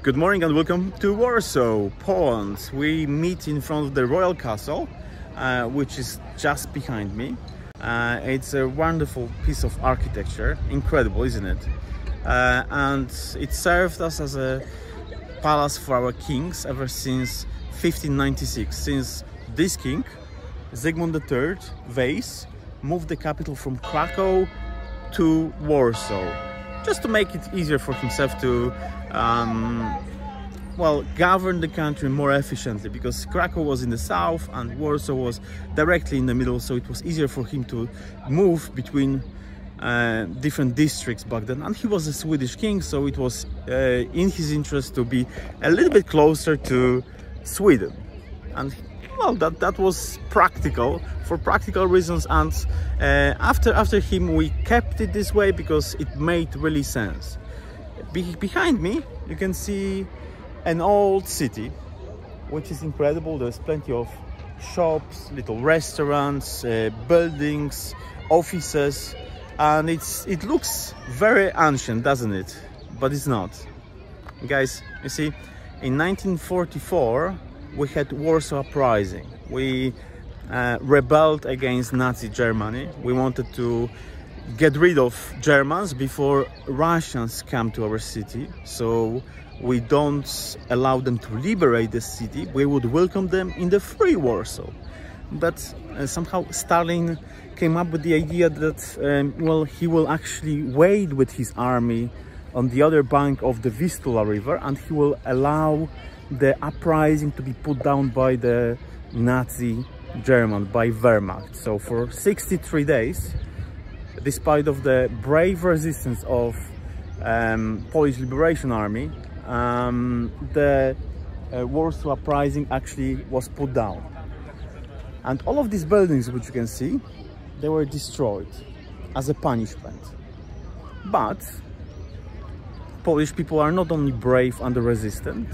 Good morning and welcome to Warsaw, Poland. We meet in front of the Royal Castle, uh, which is just behind me. Uh, it's a wonderful piece of architecture, incredible, isn't it? Uh, and it served us as a palace for our kings ever since 1596, since this king, Zygmunt III, Vasa, moved the capital from Krakow to Warsaw just to make it easier for himself to um, well govern the country more efficiently because Krakow was in the south and Warsaw was directly in the middle so it was easier for him to move between uh, different districts back then. And he was a Swedish king so it was uh, in his interest to be a little bit closer to Sweden. And well that that was practical for practical reasons and uh, after after him we kept it this way because it made really sense. Be behind me you can see an old city which is incredible. There's plenty of shops little restaurants uh, buildings offices and it's it looks very ancient doesn't it? But it's not. Guys you see in 1944 we had Warsaw Uprising. We uh, rebelled against Nazi Germany. We wanted to get rid of Germans before Russians come to our city. So we don't allow them to liberate the city. We would welcome them in the free Warsaw. But uh, somehow Stalin came up with the idea that, um, well, he will actually wait with his army on the other bank of the Vistula River and he will allow the uprising to be put down by the Nazi German, by Wehrmacht. So for 63 days, despite of the brave resistance of um, Polish Liberation Army, um, the uh, Warsaw Uprising actually was put down. And all of these buildings, which you can see, they were destroyed as a punishment. But Polish people are not only brave and resistant,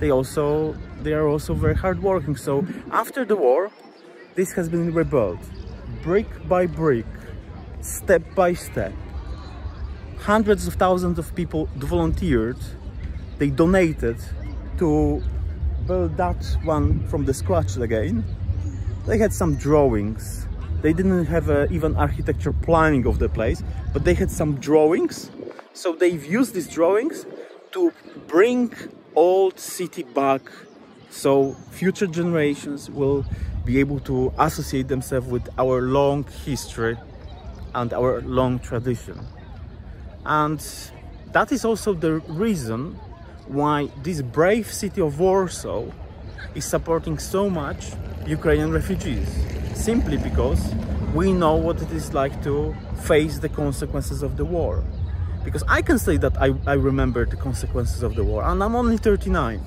they also they are also very hardworking. So after the war, this has been rebuilt brick by brick, step by step. Hundreds of thousands of people volunteered. They donated to build that one from the scratch again. They had some drawings. They didn't have a, even architecture planning of the place, but they had some drawings. So they've used these drawings to bring old city back. So future generations will be able to associate themselves with our long history and our long tradition. And that is also the reason why this brave city of Warsaw is supporting so much Ukrainian refugees. Simply because we know what it is like to face the consequences of the war because I can say that I, I remember the consequences of the war and I'm only 39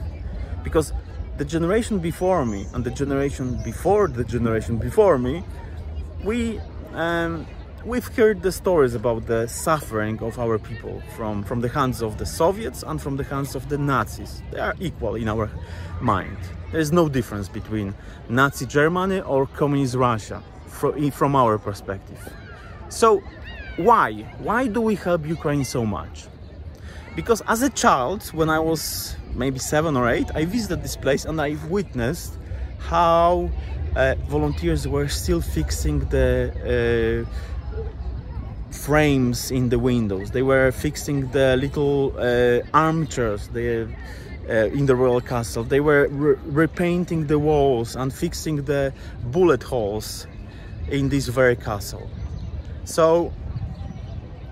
because the generation before me and the generation before the generation before me we um, we've heard the stories about the suffering of our people from from the hands of the Soviets and from the hands of the Nazis. They are equal in our mind. There is no difference between Nazi Germany or communist Russia from, from our perspective. So why? Why do we help Ukraine so much? Because as a child, when I was maybe seven or eight, I visited this place and I've witnessed how uh, volunteers were still fixing the uh, frames in the windows. They were fixing the little uh, armchairs the, uh, in the royal castle. They were re repainting the walls and fixing the bullet holes in this very castle. So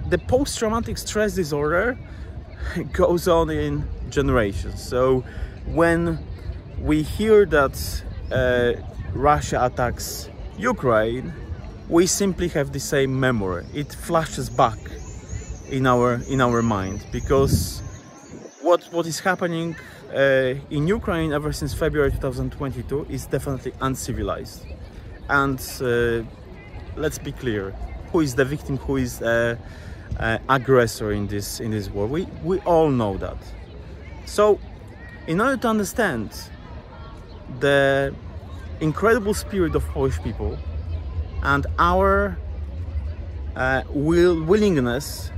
the post-traumatic stress disorder goes on in generations. So when we hear that uh, Russia attacks Ukraine, we simply have the same memory. It flashes back in our in our mind because what what is happening uh, in Ukraine ever since February 2022 is definitely uncivilized. And uh, let's be clear, who is the victim, who is uh, uh, aggressor in this in this war. We we all know that. So, in order to understand the incredible spirit of Polish people and our uh, will willingness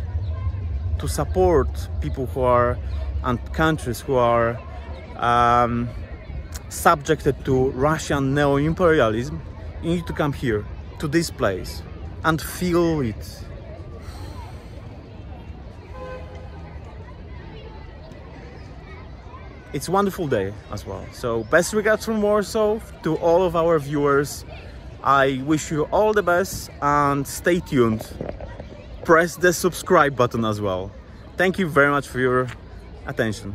to support people who are and countries who are um, subjected to Russian neo-imperialism, you need to come here, to this place, and feel it. It's a wonderful day as well. So best regards from Warsaw to all of our viewers. I wish you all the best and stay tuned. Press the subscribe button as well. Thank you very much for your attention.